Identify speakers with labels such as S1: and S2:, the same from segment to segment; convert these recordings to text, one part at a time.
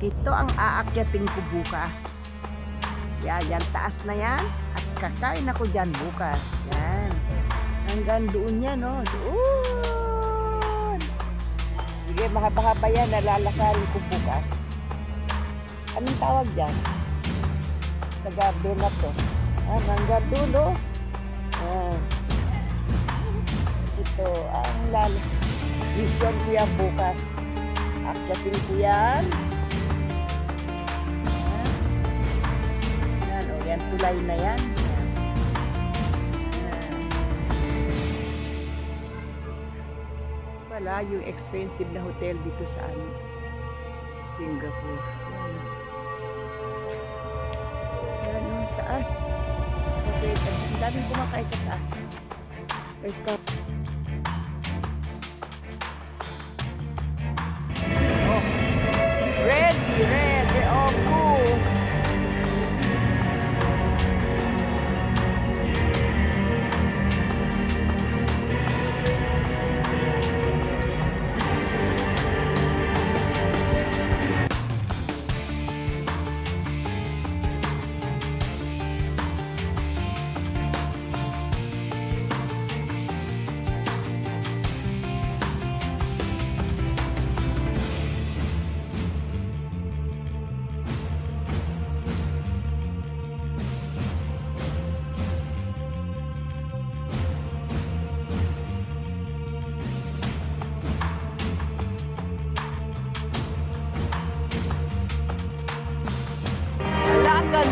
S1: Ito ang aakyatin ko bukas. Yan, yan, taas na yan. At kakain ako dyan bukas. Yan. Hanggang doon yan, no? Doon. Sige, mahaba-haba yan. Nalalakarin ko bukas. Anong tawag dyan? Sa garden na to. Ah, hanggang doon, no? Yan. Ito, ang lalo. Vision ko yan bukas. Akyatin ko yan. Tulay na yan. Wala yung expensive na hotel dito sa ano, Singapore. Yan. Yung taas. Okay, ang daming kumakain sa taas. Restaurant.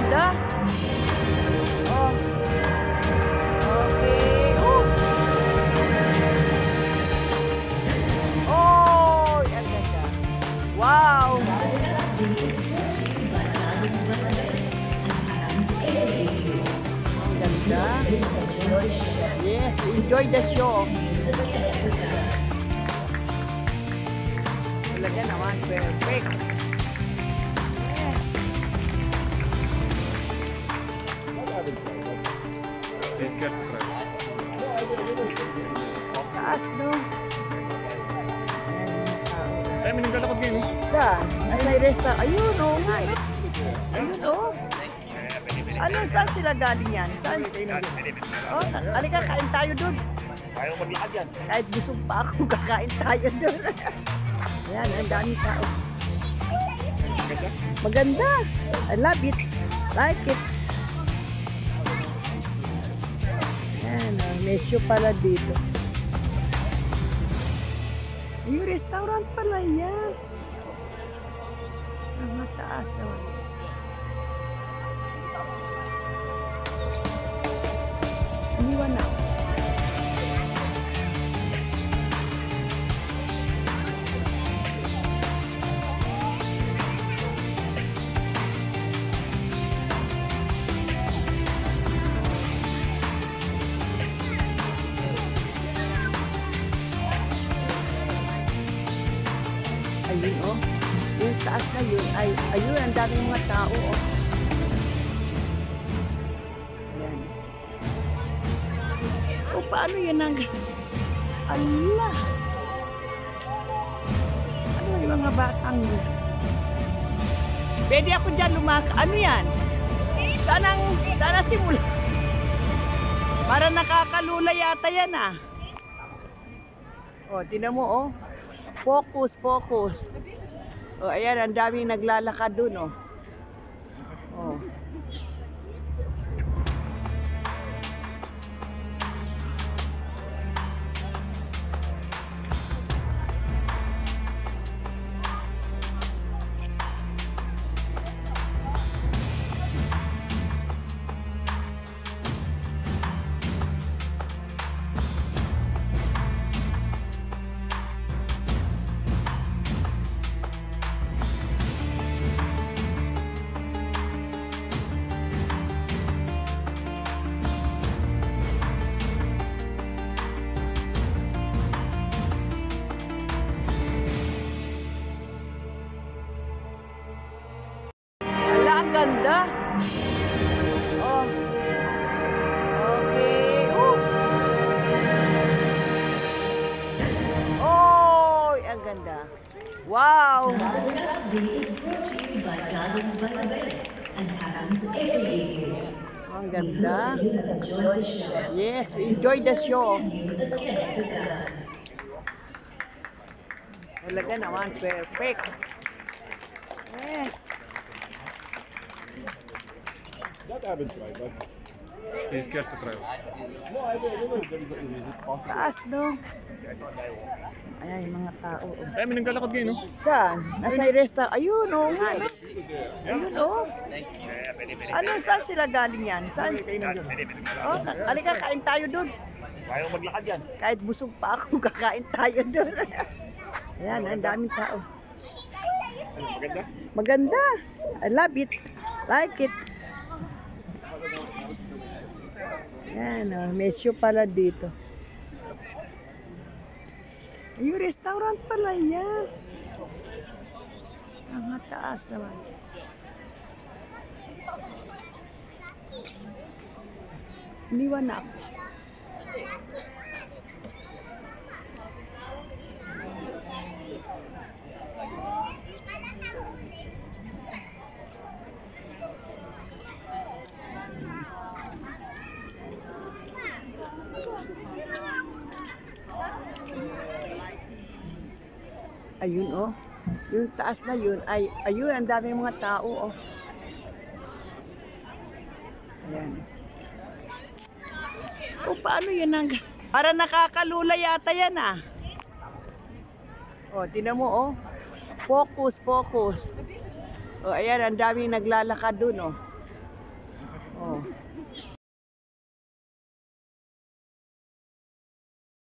S1: Ganda. Oh. Okay. Oh. Oh, ang ganda. Wow. Ang ganda. Yes, enjoy the show. Talaga naman, perfect. Taas, no?
S2: Kaya may naglalakad ngayon.
S1: Saan? Nasa resta. Ayun, oh. Ayun, oh. Ano, saan sila galing yan? Saan? Oh, alika, kain tayo dun.
S2: Ayaw maglakad yan.
S1: Kahit busog pa ako, kakain tayo dun. Ayan, ang dami tao. Maganda. I love it. Like it. Ayan, oh, mesyo pala dito. Yung restaurant pala yan. Ang mataas naman. Iniwan na. ako. Ayun, oh. Yung taas na yun. Ay, ayun, ang daming mga tao, oh. Ayan. O, paano yun ang... Allah! Ano yung mga batang? Pwede ako dyan lumaka. Ano yan? Sanang, sana simula. Para nakakalula yata yan, ah. O, tinan mo, oh. Focus, focus. O, ayan, ang daming naglalakad dun, oh. Oh. ganda. Oh. Okay. Oh. Oh, ang ganda. Wow.
S3: Gagalas Day is brought to you by Gardens by the Bay and happens every year.
S1: Ang ganda. Yes, we enjoy the show. Talaga naman, perfect. Yes.
S2: That haven't tried, but he's scared to try. No, I will. I will. There is a, is it possible?
S1: Taas, no? Ayan, yung mga tao. oh.
S2: Kaya may naglalakad ngayon, no?
S1: Saan? Nasa resta. Ayun, oh. nga, no? Ayun, oh. Ano, saan sila galing yan? Saan? Oh, halika, kain tayo dun.
S2: Kaya mo maglakad yan.
S1: Kahit busog pa ako, kakain tayo dun. Ayan, ang daming tao.
S2: Maganda?
S1: Maganda. I love it. Like it. Yan, oh, may pala dito. Yung restaurant pala yan. Ang taas naman. Iniwan Ayun oh. Yung taas na yun, ay, ayun, ang daming mga tao oh. Ayan. O paano yun ang... Para nakakalula yata yan ah. O, tinan mo oh. Focus, focus. O, ayan, ang daming naglalakad oh. Oh.